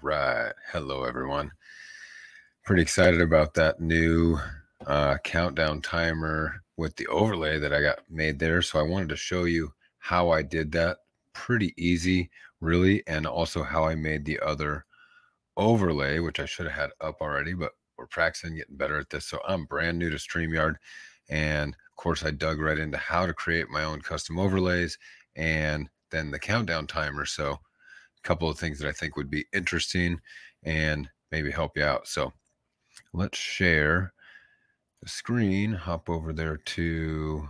right. Hello, everyone. Pretty excited about that new uh, countdown timer with the overlay that I got made there. So I wanted to show you how I did that. Pretty easy, really, and also how I made the other overlay, which I should have had up already, but we're practicing getting better at this. So I'm brand new to StreamYard. And of course, I dug right into how to create my own custom overlays and then the countdown timer. So couple of things that I think would be interesting and maybe help you out. So let's share the screen, hop over there to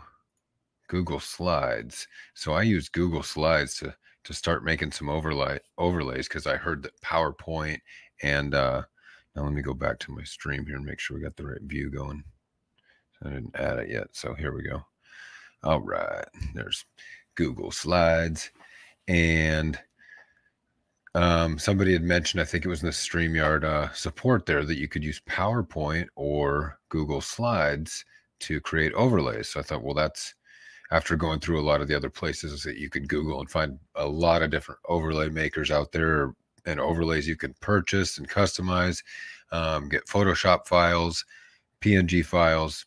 Google Slides. So I use Google Slides to to start making some overlay overlays because I heard that PowerPoint and uh now let me go back to my stream here and make sure we got the right view going. I didn't add it yet. So here we go. All right. There's Google Slides. And um, somebody had mentioned, I think it was in the StreamYard uh, support there, that you could use PowerPoint or Google Slides to create overlays. So I thought, well, that's after going through a lot of the other places that you could Google and find a lot of different overlay makers out there and overlays you can purchase and customize, um, get Photoshop files, PNG files.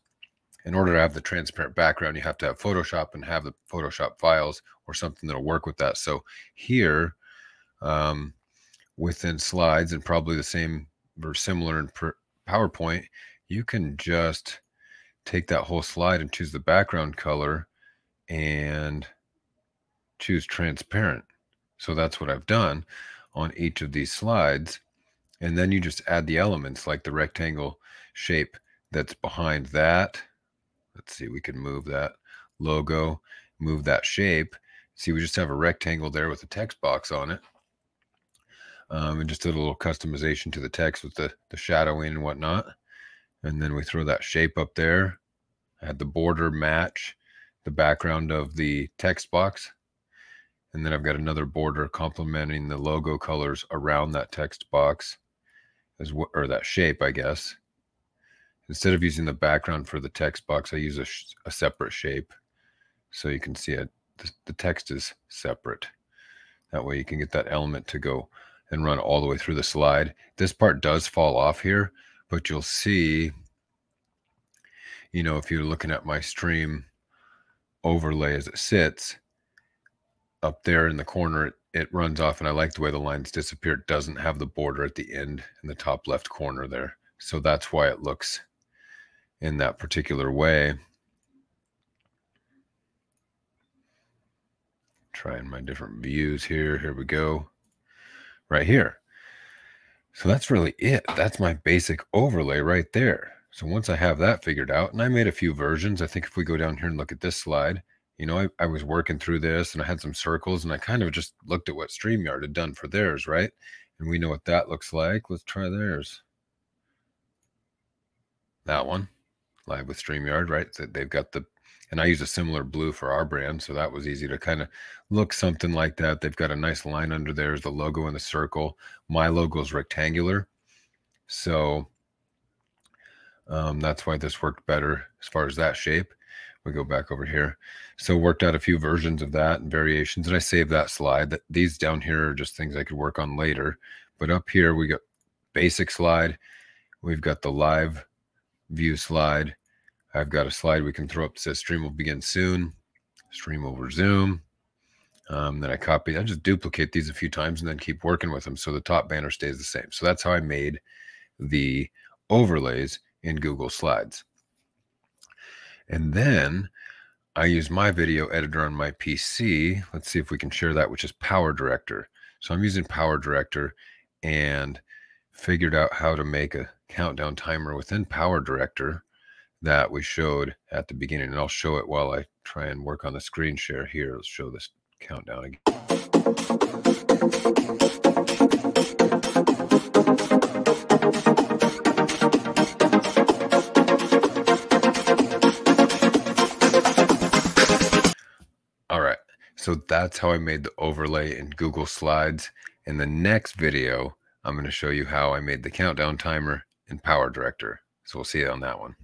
In order to have the transparent background, you have to have Photoshop and have the Photoshop files or something that'll work with that. So here, um, within slides and probably the same or similar in PowerPoint, you can just take that whole slide and choose the background color and choose transparent. So that's what I've done on each of these slides. And then you just add the elements like the rectangle shape that's behind that. Let's see, we can move that logo, move that shape. See, we just have a rectangle there with a text box on it um, and just did a little customization to the text with the, the shadowing and whatnot. And then we throw that shape up there. I had the border match the background of the text box. And then I've got another border complementing the logo colors around that text box as well, or that shape, I guess. Instead of using the background for the text box, I use a, a separate shape. So you can see it. The, the text is separate. That way you can get that element to go and run all the way through the slide. This part does fall off here, but you'll see, you know, if you're looking at my stream overlay as it sits up there in the corner, it, runs off and I like the way the lines disappear. It doesn't have the border at the end in the top left corner there. So that's why it looks in that particular way. Trying my different views here. Here we go right here. So that's really it. That's my basic overlay right there. So once I have that figured out, and I made a few versions, I think if we go down here and look at this slide, you know, I, I was working through this and I had some circles and I kind of just looked at what StreamYard had done for theirs, right? And we know what that looks like. Let's try theirs. That one, live with StreamYard, right? So they've got the and I use a similar blue for our brand, so that was easy to kind of look something like that. They've got a nice line under there is the logo in the circle. My logo is rectangular, so um, that's why this worked better as far as that shape. We go back over here. So worked out a few versions of that and variations, and I saved that slide. That these down here are just things I could work on later. But up here we got basic slide. We've got the live view slide I've got a slide we can throw up that says stream will begin soon. Stream over Zoom. Um, then I copy, I just duplicate these a few times and then keep working with them so the top banner stays the same. So that's how I made the overlays in Google Slides. And then I use my video editor on my PC. Let's see if we can share that, which is Power Director. So I'm using Power Director and figured out how to make a countdown timer within Power Director that we showed at the beginning. And I'll show it while I try and work on the screen share here. Let's show this countdown again. All right, so that's how I made the overlay in Google Slides. In the next video, I'm going to show you how I made the countdown timer in Power Director. So we'll see you on that one.